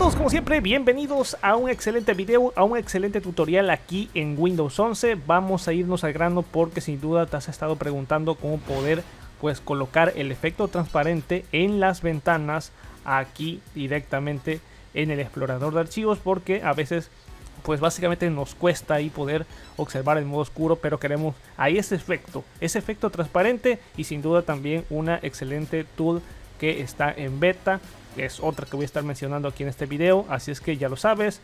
todos como siempre, bienvenidos a un excelente video, a un excelente tutorial aquí en Windows 11 Vamos a irnos al grano porque sin duda te has estado preguntando cómo poder pues colocar el efecto transparente en las ventanas aquí directamente en el explorador de archivos porque a veces pues básicamente nos cuesta ahí poder observar el modo oscuro pero queremos ahí ese efecto ese efecto transparente y sin duda también una excelente tool que está en beta es otra que voy a estar mencionando aquí en este video, así es que ya lo sabes.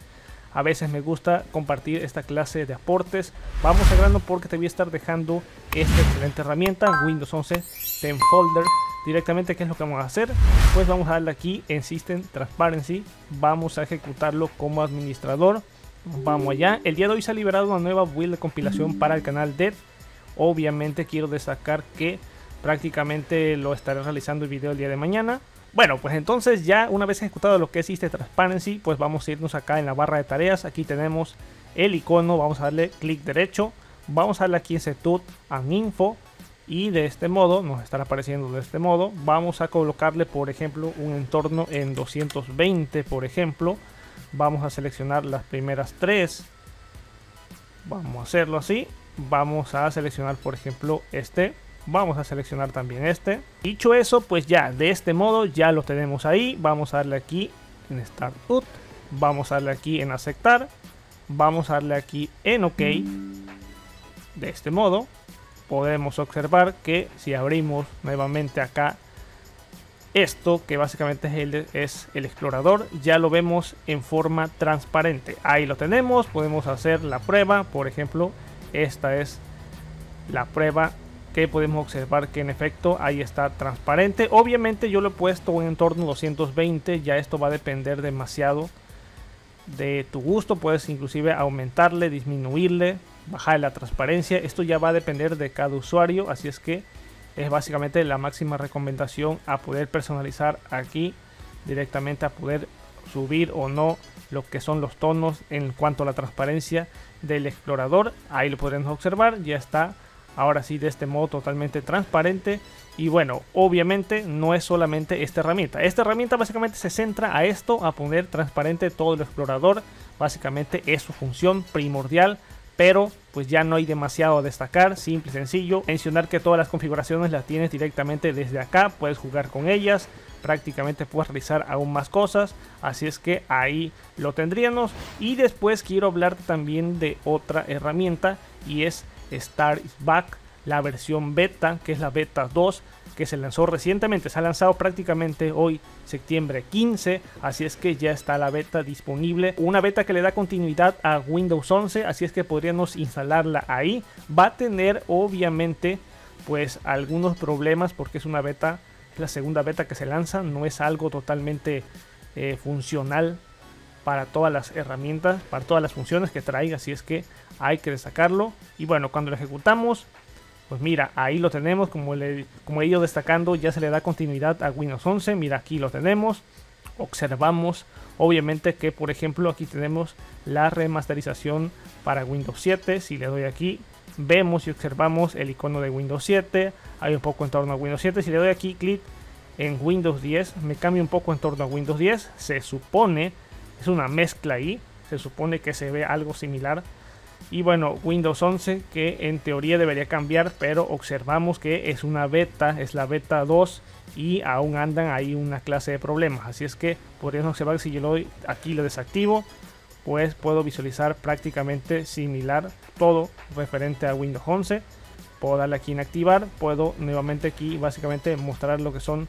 A veces me gusta compartir esta clase de aportes. Vamos a grano porque te voy a estar dejando esta excelente herramienta, Windows 11 Ten Folder. Directamente, ¿qué es lo que vamos a hacer? Pues vamos a darle aquí en System Transparency. Vamos a ejecutarlo como administrador. Vamos allá. El día de hoy se ha liberado una nueva build de compilación para el canal Dead. Obviamente quiero destacar que prácticamente lo estaré realizando el video el día de mañana. Bueno, pues entonces ya una vez ejecutado lo que es este Transparency, pues vamos a irnos acá en la barra de tareas. Aquí tenemos el icono, vamos a darle clic derecho, vamos a darle aquí en Setup and Info y de este modo, nos estará apareciendo de este modo, vamos a colocarle por ejemplo un entorno en 220 por ejemplo. Vamos a seleccionar las primeras tres. Vamos a hacerlo así. Vamos a seleccionar por ejemplo este Vamos a seleccionar también este. Dicho eso, pues ya de este modo ya lo tenemos ahí. Vamos a darle aquí en Start. Vamos a darle aquí en aceptar. Vamos a darle aquí en OK. De este modo podemos observar que si abrimos nuevamente acá esto que básicamente es el explorador ya lo vemos en forma transparente ahí lo tenemos podemos hacer la prueba por ejemplo esta es la prueba que podemos observar que en efecto ahí está transparente. Obviamente yo lo he puesto en entorno 220, ya esto va a depender demasiado de tu gusto. Puedes inclusive aumentarle, disminuirle, bajar la transparencia. Esto ya va a depender de cada usuario, así es que es básicamente la máxima recomendación a poder personalizar aquí directamente a poder subir o no lo que son los tonos en cuanto a la transparencia del explorador. Ahí lo podremos observar, ya está ahora sí de este modo totalmente transparente y bueno obviamente no es solamente esta herramienta esta herramienta básicamente se centra a esto a poner transparente todo el explorador básicamente es su función primordial pero pues ya no hay demasiado a destacar, simple y sencillo. Mencionar que todas las configuraciones las tienes directamente desde acá, puedes jugar con ellas, prácticamente puedes realizar aún más cosas, así es que ahí lo tendríamos. Y después quiero hablar también de otra herramienta y es Star is Back, la versión beta, que es la beta 2, que se lanzó recientemente, se ha lanzado prácticamente hoy, septiembre 15, así es que ya está la beta disponible. Una beta que le da continuidad a Windows 11, así es que podríamos instalarla ahí. Va a tener obviamente pues algunos problemas porque es una beta, la segunda beta que se lanza, no es algo totalmente eh, funcional para todas las herramientas, para todas las funciones que traiga, así es que hay que destacarlo. Y bueno, cuando lo ejecutamos, pues mira, ahí lo tenemos, como, como he ido destacando, ya se le da continuidad a Windows 11, mira aquí lo tenemos, observamos obviamente que por ejemplo aquí tenemos la remasterización para Windows 7, si le doy aquí vemos y observamos el icono de Windows 7, hay un poco en torno a Windows 7, si le doy aquí clic en Windows 10, me cambia un poco en torno a Windows 10, se supone es una mezcla ahí. Se supone que se ve algo similar. Y bueno, Windows 11 que en teoría debería cambiar, pero observamos que es una beta, es la beta 2 y aún andan ahí una clase de problemas. Así es que podríamos observar si yo lo doy aquí lo desactivo, pues puedo visualizar prácticamente similar todo referente a Windows 11. Puedo darle aquí en activar, puedo nuevamente aquí básicamente mostrar lo que son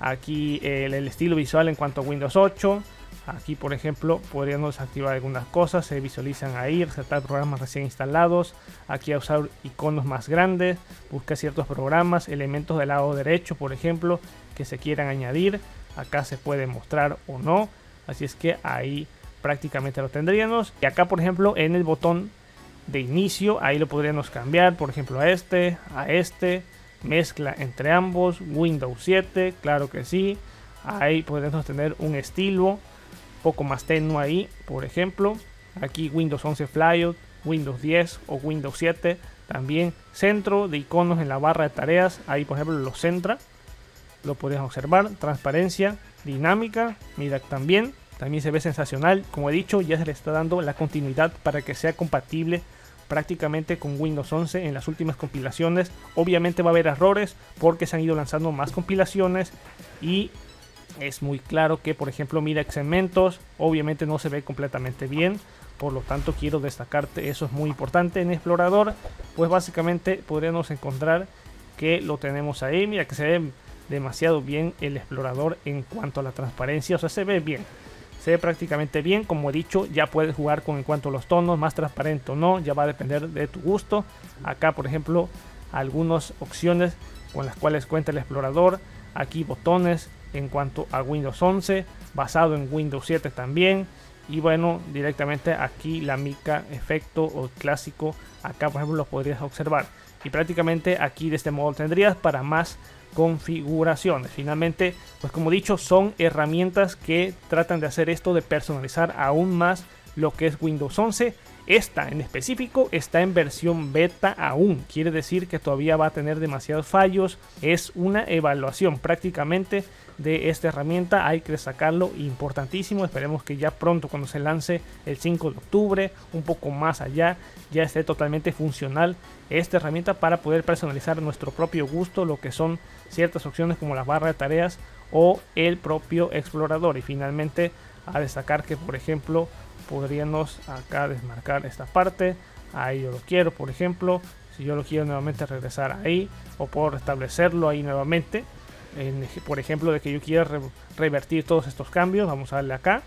aquí el, el estilo visual en cuanto a Windows 8 Aquí, por ejemplo, podríamos desactivar algunas cosas, se visualizan ahí, resaltar programas recién instalados. Aquí a usar iconos más grandes, buscar ciertos programas, elementos del lado derecho, por ejemplo, que se quieran añadir. Acá se puede mostrar o no. Así es que ahí prácticamente lo tendríamos. Y acá, por ejemplo, en el botón de inicio, ahí lo podríamos cambiar, por ejemplo, a este, a este. Mezcla entre ambos, Windows 7, claro que sí. Ahí podemos tener un estilo poco más tenue ahí, por ejemplo. Aquí Windows 11 Flyout, Windows 10 o Windows 7. También centro de iconos en la barra de tareas. Ahí por ejemplo lo centra. Lo puedes observar. Transparencia, dinámica. Mira también. también se ve sensacional. Como he dicho, ya se le está dando la continuidad para que sea compatible prácticamente con Windows 11 en las últimas compilaciones. Obviamente va a haber errores porque se han ido lanzando más compilaciones y es muy claro que por ejemplo mira segmentos obviamente no se ve completamente bien por lo tanto quiero destacarte eso es muy importante en explorador pues básicamente podríamos encontrar que lo tenemos ahí. Mira que se ve demasiado bien el explorador en cuanto a la transparencia o sea se ve bien se ve prácticamente bien como he dicho ya puedes jugar con en cuanto a los tonos más transparente o no ya va a depender de tu gusto. Acá por ejemplo algunas opciones con las cuales cuenta el explorador aquí botones en cuanto a Windows 11, basado en Windows 7 también. Y bueno, directamente aquí la mica efecto o clásico, acá por ejemplo lo podrías observar. Y prácticamente aquí de este modo tendrías para más configuraciones. Finalmente, pues como dicho, son herramientas que tratan de hacer esto de personalizar aún más lo que es Windows 11 esta en específico está en versión beta aún, quiere decir que todavía va a tener demasiados fallos. Es una evaluación prácticamente de esta herramienta, hay que sacarlo importantísimo. Esperemos que ya pronto, cuando se lance el 5 de octubre, un poco más allá, ya esté totalmente funcional esta herramienta para poder personalizar nuestro propio gusto, lo que son ciertas opciones como la barra de tareas o el propio explorador. Y finalmente, a destacar que, por ejemplo, podríamos acá desmarcar esta parte. Ahí yo lo quiero por ejemplo. Si yo lo quiero nuevamente regresar ahí o puedo restablecerlo ahí nuevamente. Por ejemplo de que yo quiera revertir todos estos cambios vamos a darle acá.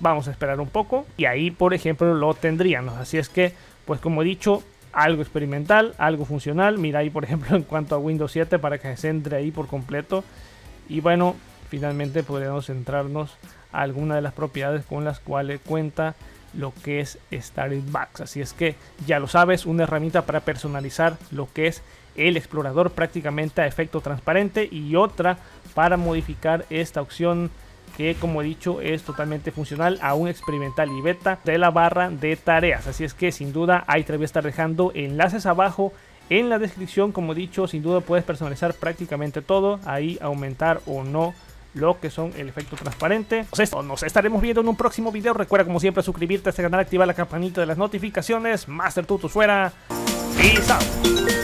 Vamos a esperar un poco y ahí por ejemplo lo tendríamos. Así es que pues como he dicho algo experimental algo funcional. Mira ahí por ejemplo en cuanto a Windows 7 para que se centre ahí por completo. Y bueno finalmente podríamos centrarnos algunas de las propiedades con las cuales cuenta lo que es Starbucks. Así es que ya lo sabes, una herramienta para personalizar lo que es el explorador prácticamente a efecto transparente y otra para modificar esta opción que como he dicho es totalmente funcional, aún experimental y beta de la barra de tareas. Así es que sin duda ahí te voy a estar dejando enlaces abajo en la descripción. Como he dicho, sin duda puedes personalizar prácticamente todo, ahí aumentar o no lo que son el efecto transparente. Pues nos estaremos viendo en un próximo video. Recuerda como siempre suscribirte a este canal, activar la campanita de las notificaciones. Master Tutus fuera. Peace out.